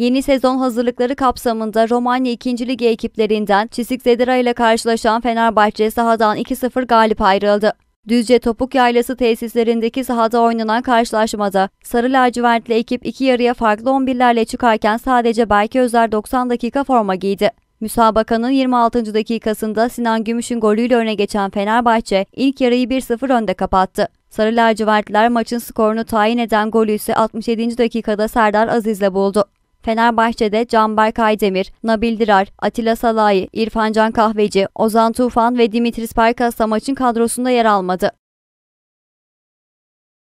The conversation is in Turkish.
Yeni sezon hazırlıkları kapsamında Romanya 2. Ligi ekiplerinden Çisik Zedira ile karşılaşan Fenerbahçe sahadan 2-0 galip ayrıldı. Düzce Topuk Yaylası tesislerindeki sahada oynanan karşılaşmada Sarı lacivertli ekip iki yarıya farklı 11'lerle çıkarken sadece Berke Özer 90 dakika forma giydi. Müsabakanın 26. dakikasında Sinan Gümüş'ün golüyle öne geçen Fenerbahçe ilk yarıyı 1-0 önde kapattı. Sarı lacivertliler maçın skorunu tayin eden golü ise 67. dakikada Serdar Aziz'le buldu. Fenerbahçe'de Canberk Aydemir, Nabil Dirar, Atilla Salahi, İrfancan Kahveci, Ozan Tufan ve Dimitris Perkas da maçın kadrosunda yer almadı.